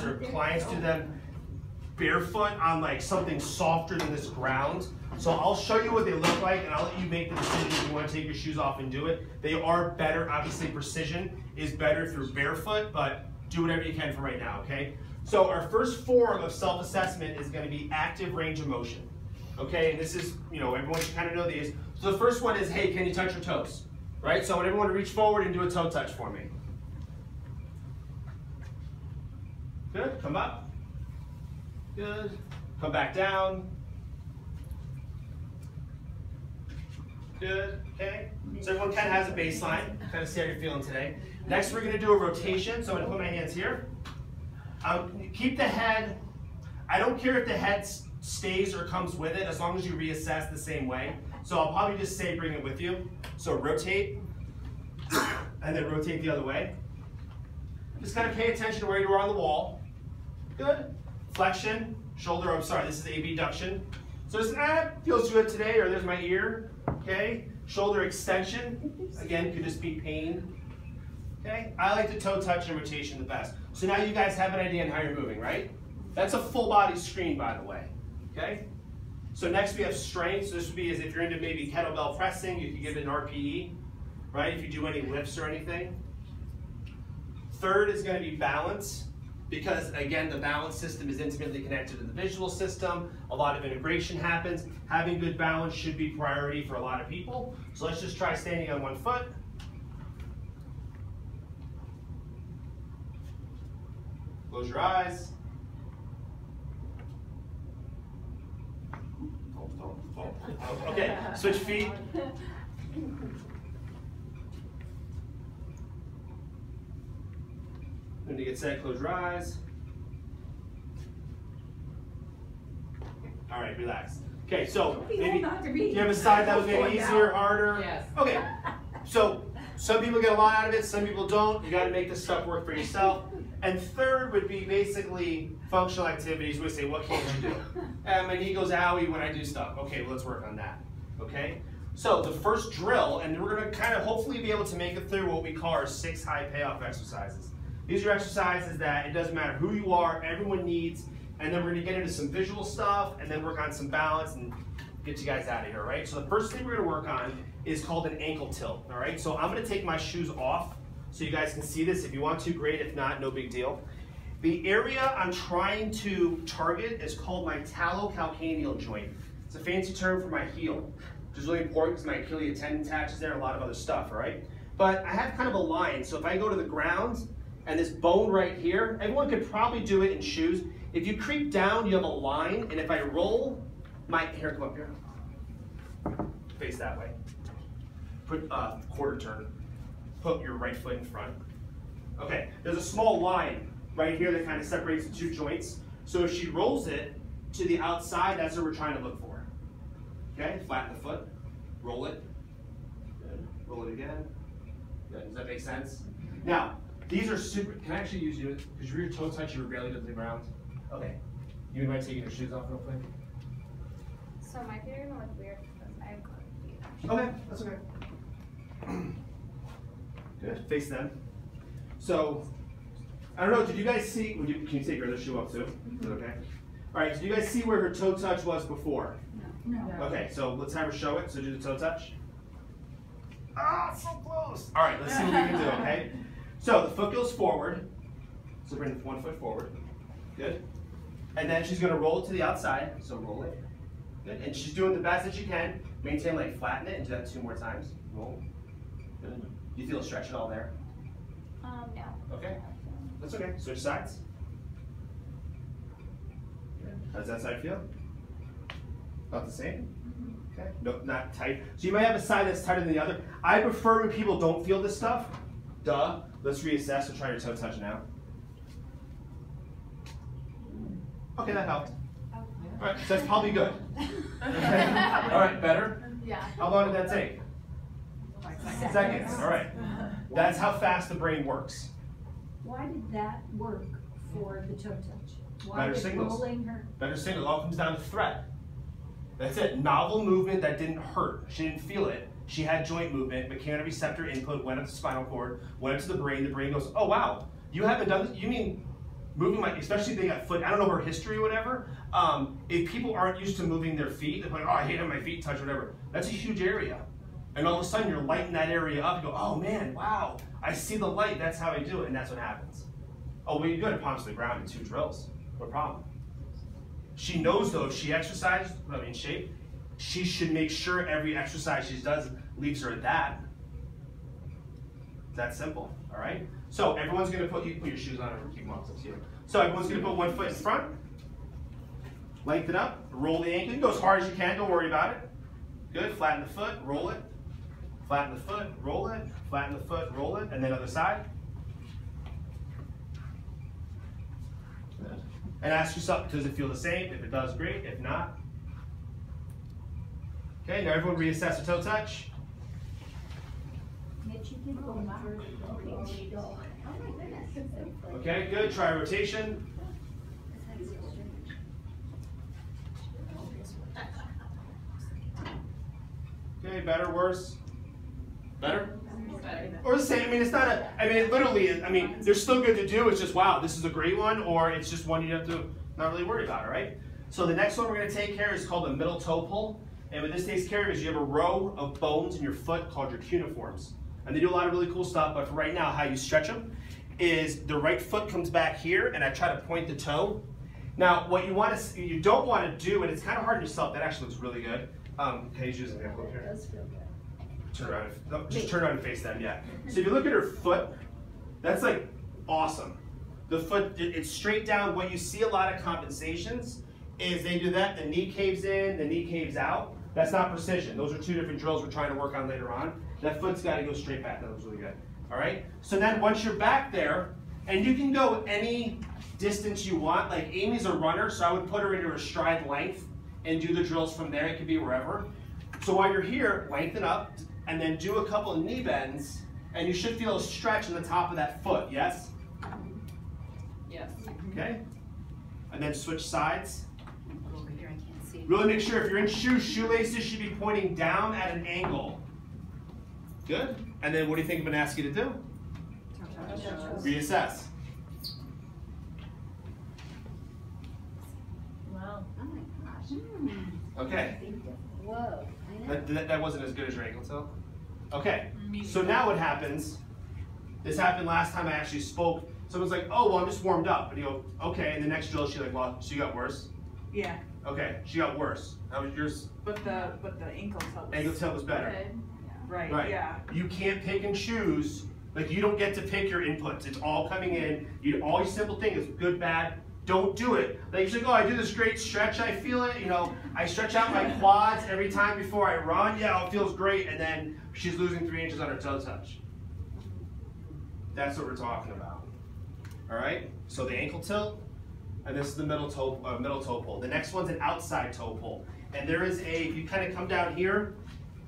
or clients do them barefoot on like something softer than this ground. So I'll show you what they look like and I'll let you make the decision if you want to take your shoes off and do it. They are better, obviously precision is better if you're barefoot, but do whatever you can for right now, okay? So our first form of self-assessment is gonna be active range of motion. Okay, and this is, you know, everyone should kind of know these. So the first one is, hey, can you touch your toes? Right, so I want everyone to reach forward and do a toe touch for me. Good, come up. Good, come back down. Good, okay. So everyone kind of has a baseline, kind of see how you're feeling today. Next, we're gonna do a rotation. So I'm gonna put my hands here. Um, keep the head, I don't care if the head stays or comes with it, as long as you reassess the same way. So I'll probably just say bring it with you. So rotate, and then rotate the other way. Just kind of pay attention to where you are on the wall. Good. Flexion, shoulder, I'm sorry, this is abduction. So just, ah, feels good today, or there's my ear, okay? Shoulder extension, again, could just be pain. Okay, I like the toe touch and rotation the best. So now you guys have an idea on how you're moving, right? That's a full body screen, by the way, okay? So next we have strength. So this would be as if you're into maybe kettlebell pressing, you could give it an RPE, right? If you do any lifts or anything. Third is gonna be balance because again, the balance system is intimately connected to the visual system. A lot of integration happens. Having good balance should be priority for a lot of people. So let's just try standing on one foot. Close your eyes. Okay, switch feet. When you get set, close your eyes. All right, relax. Okay, so maybe you have a side that was maybe easier, harder. Yes. Okay, so some people get a lot out of it, some people don't. You got to make this stuff work for yourself. And third would be basically functional activities. We say, what can't you do? And my knee goes owie when I do stuff. Okay, well, let's work on that. Okay? So the first drill, and we're gonna kind of hopefully be able to make it through what we call our six high payoff exercises. These are exercises that it doesn't matter who you are, everyone needs, and then we're gonna get into some visual stuff and then work on some balance and get you guys out of here, right? So the first thing we're gonna work on is called an ankle tilt, all right? So I'm gonna take my shoes off so you guys can see this. If you want to, great. If not, no big deal. The area I'm trying to target is called my talocalcaneal joint. It's a fancy term for my heel, which is really important because my Achilles tendon attaches there a lot of other stuff, all right? But I have kind of a line, so if I go to the ground and this bone right here, everyone could probably do it in shoes. If you creep down, you have a line, and if I roll my, here, come up here, face that way. Put uh, quarter turn put your right foot in front. Okay, there's a small line right here that kind of separates the two joints. So if she rolls it to the outside, that's what we're trying to look for. Okay, flatten the foot, roll it, good. roll it again. Good. Does that make sense? Now, these are super, can I actually use you, because your toe touch, you were barely to the ground. Okay, you mind taking your shoes off real quick? So my feet are gonna look weird because I have feet actually. Okay, that's okay. Good. Face them. So, I don't know, did you guys see, would you, can you take your other shoe off too? Is that okay? All right, did you guys see where her toe touch was before? No. No. Okay, so let's have her show it. So do the toe touch. Ah, so close. All right, let's see what we can do, okay? So the foot goes forward. So bring one foot forward. Good. And then she's gonna roll it to the outside. So roll it. Good. And she's doing the best that she can. Maintain like flatten it and do that two more times. Roll. Good. Do you feel a stretch at all there? Um, no. Okay. That's okay. Switch sides. Good. How does that side feel? About the same? Okay. No, not tight. So you might have a side that's tighter than the other. I prefer when people don't feel this stuff. Duh. Let's reassess and try your toe touch now. Okay, that helped. All right, so that's probably good. Okay. All right, better. Yeah. How long did that take? Seconds. All right. That's how fast the brain works. Why did that work for the toe touch? Why Better did signals. rolling her? Better signal. It all comes down to threat. That's it. Novel movement that didn't hurt. She didn't feel it. She had joint movement, mechanoreceptor input went up to spinal cord, went up to the brain. The brain goes, oh wow, you haven't done this. You mean moving my, especially they got foot, I don't know her history or whatever. Um, if people aren't used to moving their feet, they're like, oh, I hate having my feet touch, whatever. That's a huge area. And all of a sudden you're lighting that area up. You go, oh man, wow, I see the light. That's how I do it. And that's what happens. Oh, well, you go to punch the ground in two drills. No problem. She knows though, if she exercises, I mean, shape, she should make sure every exercise she does leaves her at that. That simple, all right? So everyone's gonna put, you put your shoes on or keep them it's you. So everyone's gonna put one foot in front, lengthen up, roll the ankle, go as hard as you can, don't worry about it. Good, flatten the foot, roll it, flatten the foot, roll it, flatten the foot, roll it, and then other side. And ask yourself, does it feel the same? If it does, great. If not, okay, now everyone reassess the toe touch. Mitch, you can go back. Okay. Good. Try rotation. Okay, better, worse? Better? Or the same. I mean, it's not a. I mean, it literally is. I mean, they're still good to do. It's just wow, this is a great one, or it's just one you have to not really worry about. All right. So the next one we're going to take care is called the middle toe pull, and what this takes care of is you have a row of bones in your foot called your cuneiforms, and they do a lot of really cool stuff. But for right now, how you stretch them is the right foot comes back here, and I try to point the toe. Now, what you want to, you don't want to do, and it's kind of hard on yourself. That actually looks really good. Um, you use an example here? Does feel good. Turn around. No, just turn around and face them. Yeah. So if you look at her foot, that's like awesome. The foot, it's straight down. What you see a lot of compensations is they do that. The knee caves in, the knee caves out. That's not precision. Those are two different drills we're trying to work on later on. That foot's got to go straight back. That looks really good. All right. So then once you're back there, and you can go any distance you want. Like Amy's a runner, so I would put her into her stride length and do the drills from there. It could be wherever. So while you're here, lengthen up and then do a couple of knee bends, and you should feel a stretch in the top of that foot, yes? Yes. Okay? And then switch sides. Over here, I can't see. Really make sure if you're in shoes, shoelaces should be pointing down at an angle. Good? And then what do you think I'm gonna ask you to do? Reassess. Wow. Oh my gosh. Okay. Whoa. That, that, that wasn't as good as your ankle toe? Okay. So now what happens, this happened last time I actually spoke. Someone's like, oh, well, I'm just warmed up. And you go, okay. And the next drill, she's like, well, she got worse. Yeah, Okay, she got worse. How was yours? but the but the ankle toe. was Ankle toe was better. good. Right, Right. Yeah. You can't pick and choose. Like you don't get to pick your inputs. It's all coming in. You all your simple thing is good, bad. Don't do it. Like you like, oh, I do this great stretch. I feel it. You know, I stretch out my quads every time before I run. Yeah, it feels great. And then she's losing three inches on her toe touch. That's what we're talking about. All right. So the ankle tilt, and this is the middle toe uh, middle toe pull. The next one's an outside toe pull, and there is a. You kind of come down here,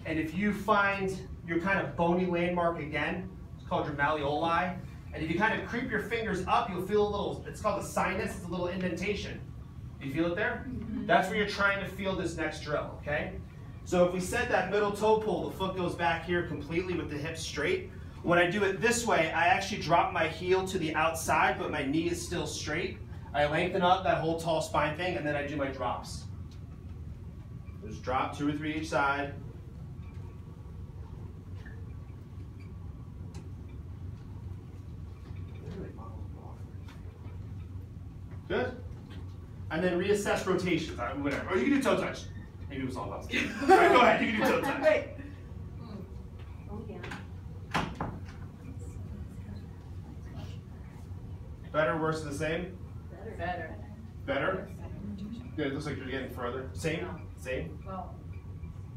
and if you find your kind of bony landmark again, it's called your malleoli. And if you kind of creep your fingers up, you'll feel a little, it's called a sinus, it's a little indentation. Do you feel it there? Mm-hmm. That's where you're trying to feel this next drill, okay? So if we set that middle toe pull, the foot goes back here completely with the hips straight. When I do it this way, I actually drop my heel to the outside, but my knee is still straight. I lengthen up that whole tall spine thing, and then I do my drops. Just drop two or three each side. Good. And then reassess rotations, uh, whatever. Or you can do toe touch. Maybe it was all about. all right, go ahead. You can do toe touch. Wait. Oh, yeah. Better, worse, the same? Better. Better. Good. It looks like you're getting further. Same. Same. Well,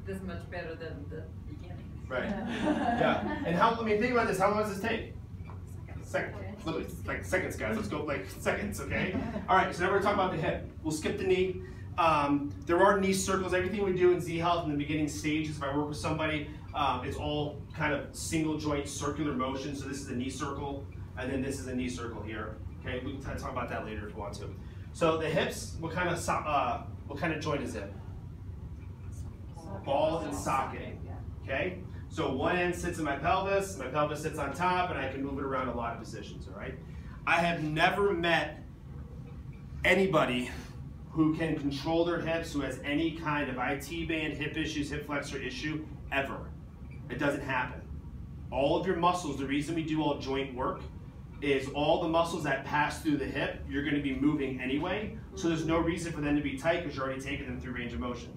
this much better than the beginning. Right. Yeah. And how? I mean, think about this. How long does this take? Second. Literally, like seconds, guys. Let's go like seconds, okay? All right. So now we're talking about the hip. We'll skip the knee. Um, there are knee circles. Everything we do in Z Health in the beginning stages, if I work with somebody, um, it's all kind of single joint circular motion. So this is a knee circle, and then this is a knee circle here. Okay, we can talk about that later if you want to. So the hips, what kind of so- uh, what kind of joint is it? Ball and socket. Okay? So one end sits in my pelvis, my pelvis sits on top, and I can move it around a lot of positions, all right? I have never met anybody who can control their hips, who has any kind of IT band, hip issues, hip flexor issue, ever. It doesn't happen. All of your muscles, the reason we do all joint work is all the muscles that pass through the hip, you're gonna be moving anyway, so there's no reason for them to be tight because you're already taking them through range of motion.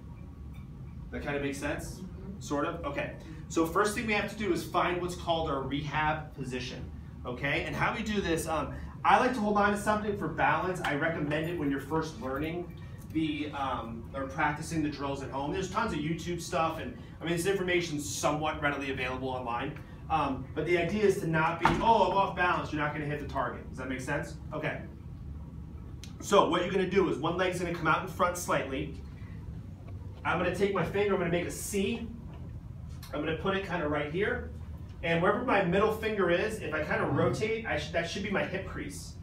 That kind of makes sense? Mm-hmm. Sort of? Okay. So first thing we have to do is find what's called our rehab position. Okay? And how we do this, um, I like to hold on to something for balance. I recommend it when you're first learning the um, or practicing the drills at home. There's tons of YouTube stuff, and I mean this information's somewhat readily available online. Um, but the idea is to not be, oh, I'm off balance. You're not going to hit the target. Does that make sense? Okay. So what you're going to do is one leg's going to come out in front slightly. I'm going to take my finger. I'm going to make a C. I'm going to put it kind of right here. And wherever my middle finger is, if I kind of rotate, I sh that should be my hip crease.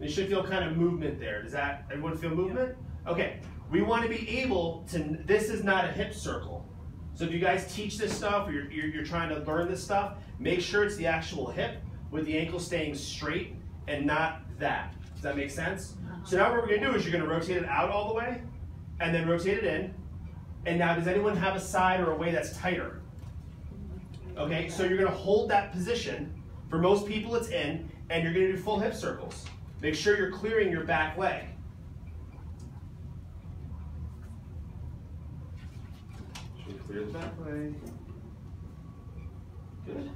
You should feel kind of movement there. Does that, everyone feel movement? Okay, we want to be able to, this is not a hip circle. So if you guys teach this stuff or you're, you're, you're trying to learn this stuff, make sure it's the actual hip with the ankle staying straight and not that. Does that make sense? Uh-huh. So now what we're gonna do is you're gonna rotate it out all the way and then rotate it in. And now does anyone have a side or a way that's tighter? Okay, so you're gonna hold that position. For most people it's in, and you're gonna do full hip circles. Make sure you're clearing your back leg. Should clear the back leg? Good.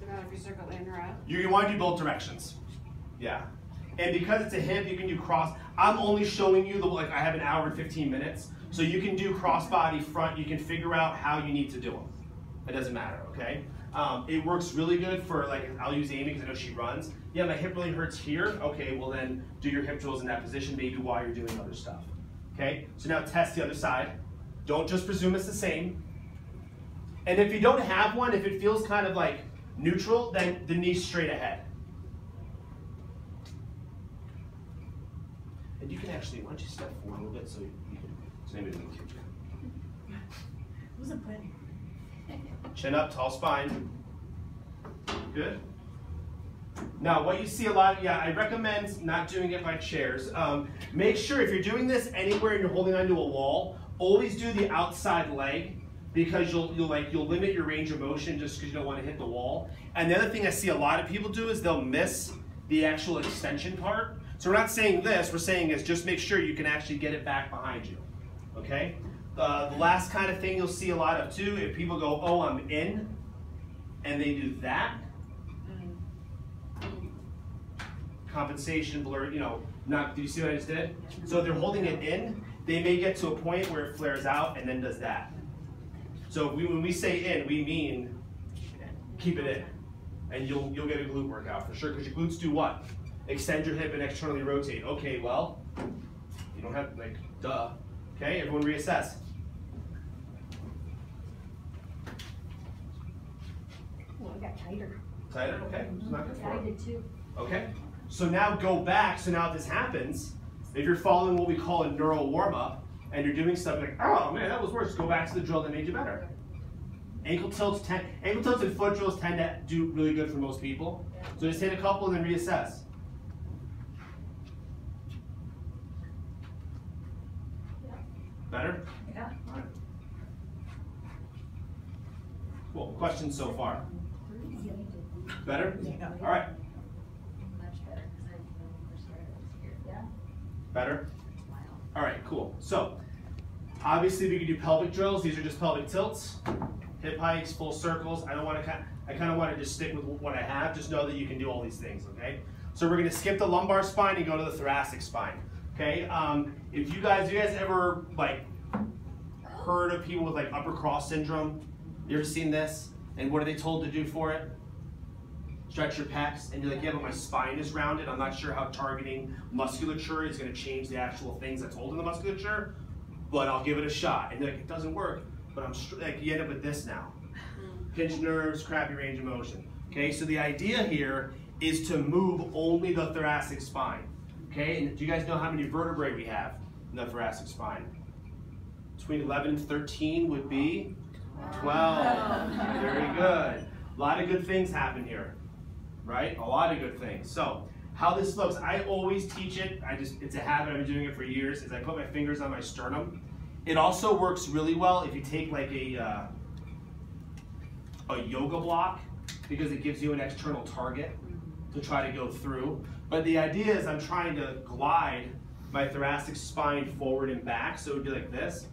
So now if you circle in or out? You, you want to do both directions. Yeah. And because it's a hip, you can do cross. I'm only showing you the, like I have an hour and 15 minutes. So you can do crossbody front. You can figure out how you need to do them. It doesn't matter, okay? Um, it works really good for like, I'll use Amy because I know she runs. Yeah, my hip really hurts here. Okay, well then do your hip drills in that position maybe while you're doing other stuff. Okay, so now test the other side. Don't just presume it's the same. And if you don't have one, if it feels kind of like neutral, then the knee straight ahead. And you can actually, why don't you step forward a little bit so you can, so maybe we can. Wasn't planning. Chin up, tall spine. Good. Now, what you see a lot, yeah, I recommend not doing it by chairs. Um, make sure if you're doing this anywhere and you're holding onto a wall, always do the outside leg because you'll you'll like you'll limit your range of motion just because you don't want to hit the wall. And the other thing I see a lot of people do is they'll miss the actual extension part. So we're not saying this, we're saying is just make sure you can actually get it back behind you. Okay? Uh, the last kind of thing you'll see a lot of too, if people go, oh, I'm in, and they do that, compensation blur, you know, not, do you see what I just did? So if they're holding it in, they may get to a point where it flares out and then does that. So we, when we say in, we mean keep it in. And you'll, you'll get a glute workout for sure, because your glutes do what? Extend your hip and externally rotate. Okay, well, you don't have, like, duh. Okay, everyone reassess. Well, it got tighter. Tighter, okay, it's not good I did too. Okay, so now go back. So now if this happens, if you're following what we call a neural warm up, and you're doing stuff like, oh man, that was worse, go back to the drill that made you better. Ankle tilts, tend, ankle tilts and foot drills tend to do really good for most people. So just hit a couple and then reassess. Better? Yeah. All right. Cool. Questions so far? Better? Yeah. All right. Much better, because I, when we first started, I was. Yeah. Better? All right, cool. So, obviously we can do pelvic drills. These are just pelvic tilts, hip hikes, full circles. I don't want to kind. I kind of want to just stick with what I have. Just know that you can do all these things. Okay. So we're going to skip the lumbar spine and go to the thoracic spine. Okay. Um, if you guys, you guys ever like heard of people with like upper cross syndrome? You ever seen this? And what are they told to do for it? stretch your pecs, and you're like, yeah, but my spine is rounded. I'm not sure how targeting musculature is going to change the actual things that's holding the musculature, but I'll give it a shot. And they're like, it doesn't work, but I'm like, you end up with this now. Pinched nerves, crappy range of motion. Okay, so the idea here is to move only the thoracic spine. Okay, and do you guys know how many vertebrae we have in the thoracic spine? Between 11 and 13 would be 12. Very good. A lot of good things happen here right? A lot of good things. So how this looks, I always teach it. I just it's a habit. I've been doing it for years. Is I put my fingers on my sternum. It also works really well if you take like a uh, a yoga block because it gives you an external target to try to go through. But the idea is I'm trying to glide my thoracic spine forward and back, so it would be like this.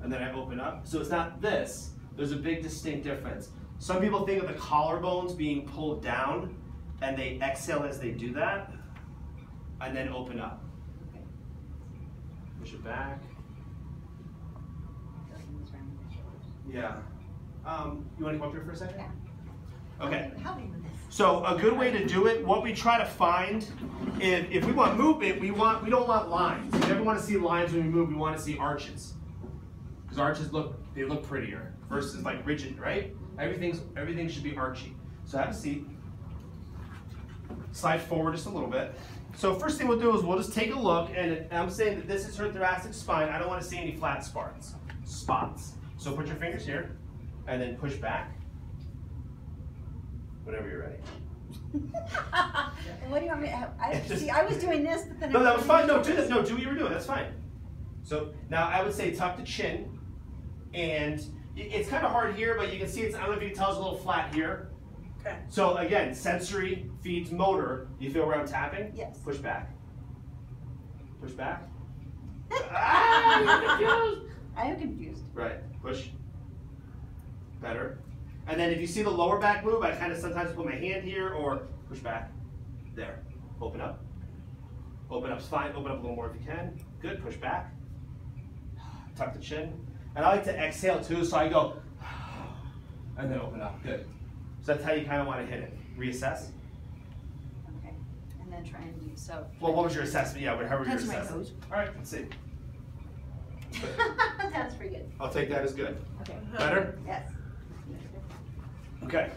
And then I open up. So it's not this. There's a big distinct difference. Some people think of the collarbones being pulled down and they exhale as they do that and then open up. Push it back. Yeah. Um, you want to come up here for a second? Yeah. Okay. Help me with this. So a good way to do it, what we try to find, if, if we want movement, we want we don't want lines. We never want to see lines when we move. We want to see arches, because arches look they look prettier versus like rigid, right? Everything's everything should be archy. So have a seat. Slide forward just a little bit. So first thing we'll do is we'll just take a look, and I'm saying that this is her thoracic spine. I don't want to see any flat spots. Spots. So put your fingers here, and then push back. Whenever you're ready. What do you want me to, I, see, I was doing this, but then. No, I that was fine. No, do this. this. No, do what you were doing. That's fine. So now I would say tuck the chin, and i- it's kind of hard here, but you can see it's. I don't know if you can tell it's a little flat here. Okay. So again, sensory feeds motor. You feel where I'm tapping? Yes. Push back. Push back. ah, you're confused. I am confused. Right. Push. Better. And then if you see the lower back move, I kind of sometimes put my hand here or push back. There. Open up. Open up's fine. Open up a little more if you can. Good. Push back. Tuck the chin. And I like to exhale too, so I go and then open up. Good. So that's how you kind of want to hit it. Reassess. Okay, and then try and do, so. Well, what was your assessment? Yeah, but how were your assessment? All right, let's see. That's pretty good. I'll take that as good. Okay, Better? yes. Okay.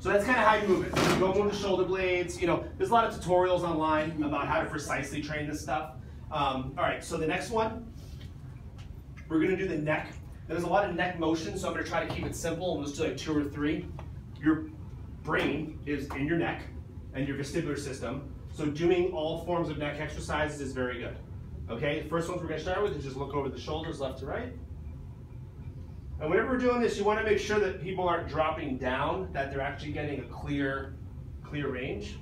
So that's kind of how you move it. So you go move the shoulder blades. You know, there's a lot of tutorials online about how to precisely train this stuff. Um, all right, so the next one, we're gonna do the neck. There's a lot of neck motion, so I'm gonna try to keep it simple. We'll just do like two or three. Your brain is in your neck and your vestibular system. So doing all forms of neck exercises is very good. Okay, first ones we're gonna start with is just look over the shoulders left to right. And whenever we're doing this, you want to make sure that people aren't dropping down, that they're actually getting a clear, clear range.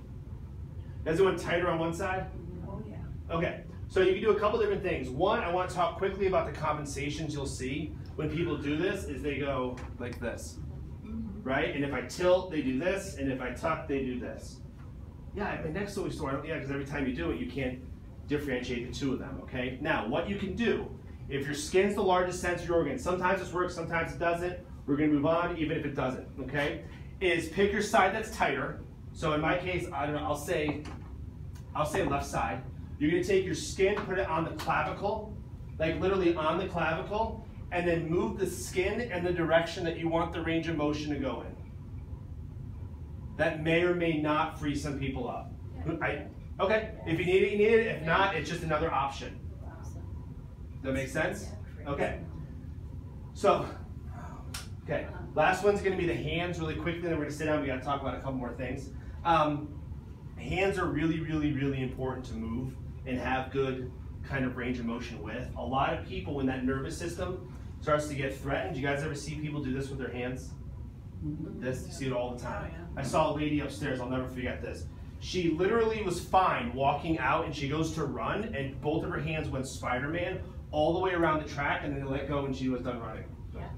Does it want tighter on one side? Oh, yeah. Okay, so you can do a couple different things. One, I want to talk quickly about the compensations you'll see when people do this is they go like this, mm-hmm. right? And if I tilt, they do this, and if I tuck, they do this. Yeah, my neck's always sore. I don't- Yeah, because every time you do it, you can't differentiate the two of them, okay? Now, what you can do, if your skin's the largest sensory organ, sometimes this works, sometimes it doesn't, we're gonna move on even if it doesn't, okay? Is pick your side that's tighter. So in my case, I don't know, I'll say, I'll say left side. You're gonna take your skin, put it on the clavicle, like literally on the clavicle, and then move the skin in the direction that you want the range of motion to go in. That may or may not free some people up. I, okay, if you need it, you need it. If not, it's just another option. Does that make sense? Okay. So, okay, last one's gonna be the hands really quickly, then we're gonna sit down, we gotta talk about a couple more things. Um, hands are really, really, really important to move and have good kind of range of motion with. A lot of people, when that nervous system starts to get threatened, you guys ever see people do this with their hands? This, you see it all the time. Oh, I saw a lady upstairs, I'll never forget this. She literally was fine walking out and she goes to run and both of her hands went Spider-Man all the way around the track and then they let go and she was done running. Yeah.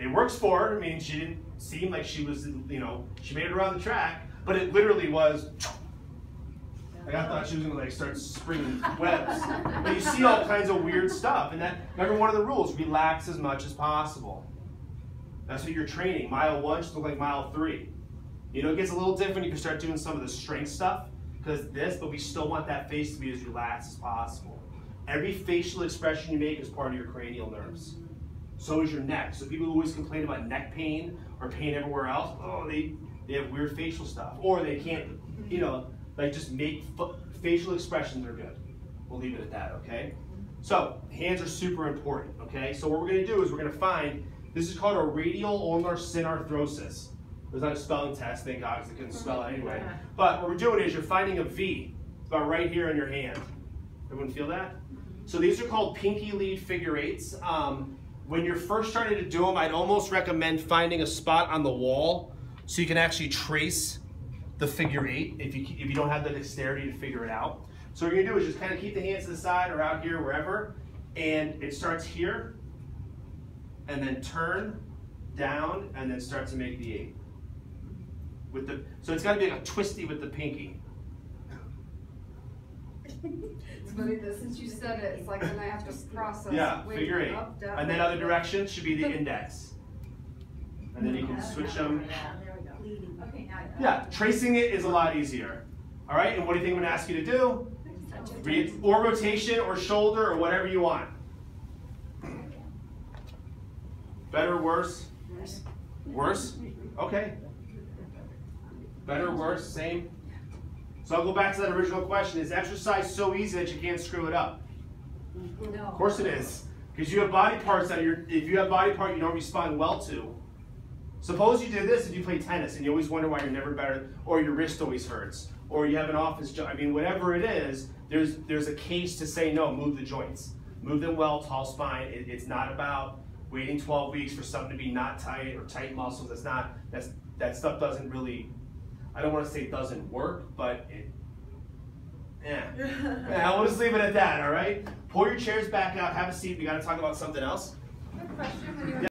It works for her. I mean, she didn't seem like she was, you know, she made it around the track, but it literally was. Like I thought she was gonna like start springing webs. But you see all kinds of weird stuff, and that remember one of the rules: relax as much as possible. That's what you're training. Mile one should look like mile three. You know, it gets a little different You can start doing some of the strength stuff, because this, but we still want that face to be as relaxed as possible. Every facial expression you make is part of your cranial nerves. So is your neck. So people who always complain about neck pain or pain everywhere else, oh, they, they have weird facial stuff. Or they can't, mm-hmm. you know, like just make f- facial expressions are good. We'll leave it at that, okay? So, hands are super important, okay? So what we're gonna do is we're gonna find, this is called a radial ulnar synarthrosis. There's not a spelling test, thank God, because I couldn't spell it anyway. Mm-hmm. But what we're doing is you're finding a V, about right here in your hand. Everyone feel that? So these are called pinky lead figure eights. Um, when you're first starting to do them, I'd almost recommend finding a spot on the wall so you can actually trace the figure eight if you, if you don't have the dexterity to figure it out. So what you're gonna do is just kind of keep the hands to the side or out here, wherever, and it starts here, and then turn down, and then start to make the eight. With the, so it's gotta be like a twisty with the pinky. It's funny that since you said it, it's like then I have to process. Yeah, wait, figure eight. up, down, And then other down. directions should be the index. And then you can switch them. There we go. Leading. Okay, now. Yeah, tracing it is a lot easier. All right, and what do you think I'm gonna ask you to do? Read, or rotation, or shoulder, or whatever you want. Better, worse? Worse? Okay. Better, worse, same? So I'll go back to that original question. Is exercise so easy that you can't screw it up? No. Of course it is. Because you have body parts that you're, if you have body part you don't respond well to. Suppose you did this and you play tennis and you always wonder why you're never better, or your wrist always hurts, or you have an office job. I mean, whatever it is, there's there's a case to say no, move the joints. Move them well, tall spine. It, it's not about waiting 12 weeks for something to be not tight or tight muscles. That's not, that's, that stuff doesn't really, I don't want to say it doesn't work, but it, yeah. yeah. I'll just leave it at that, all right? Pull your chairs back out, have a seat. We got to talk about something else.